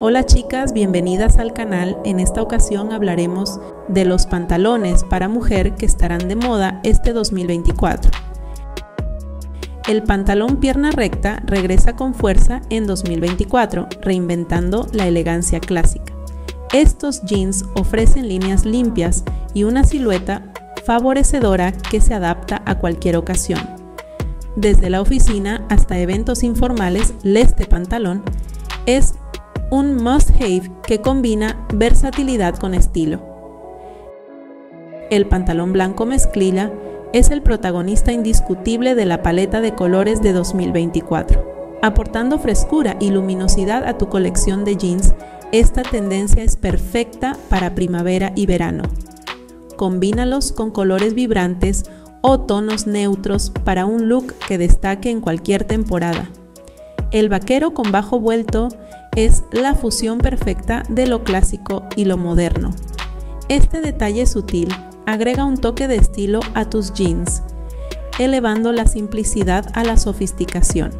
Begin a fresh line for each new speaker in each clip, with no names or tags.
Hola chicas, bienvenidas al canal. En esta ocasión hablaremos de los pantalones para mujer que estarán de moda este 2024. El pantalón pierna recta regresa con fuerza en 2024, reinventando la elegancia clásica. Estos jeans ofrecen líneas limpias y una silueta favorecedora que se adapta a cualquier ocasión. Desde la oficina hasta eventos informales, este pantalón es un must-have que combina versatilidad con estilo. El pantalón blanco mezclilla es el protagonista indiscutible de la paleta de colores de 2024. Aportando frescura y luminosidad a tu colección de jeans, esta tendencia es perfecta para primavera y verano. Combínalos con colores vibrantes o tonos neutros para un look que destaque en cualquier temporada. El vaquero con bajo vuelto es la fusión perfecta de lo clásico y lo moderno. Este detalle sutil agrega un toque de estilo a tus jeans, elevando la simplicidad a la sofisticación.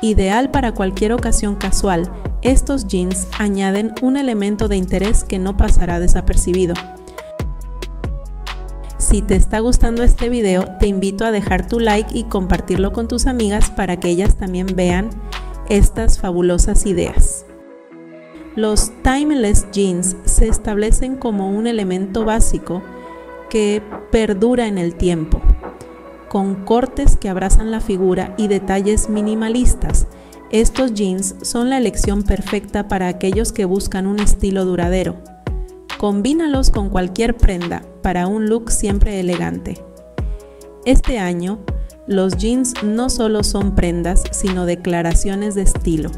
Ideal para cualquier ocasión casual, estos jeans añaden un elemento de interés que no pasará desapercibido. Si te está gustando este video, te invito a dejar tu like y compartirlo con tus amigas para que ellas también vean estas fabulosas ideas. Los timeless jeans se establecen como un elemento básico que perdura en el tiempo, con cortes que abrazan la figura y detalles minimalistas. Estos jeans son la elección perfecta para aquellos que buscan un estilo duradero. Combínalos con cualquier prenda para un look siempre elegante. Este año, los jeans no solo son prendas, sino declaraciones de estilo.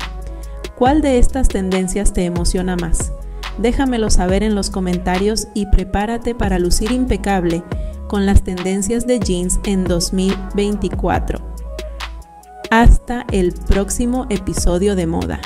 ¿Cuál de estas tendencias te emociona más? Déjamelo saber en los comentarios y prepárate para lucir impecable con las tendencias de jeans en 2024. Hasta el próximo episodio de moda.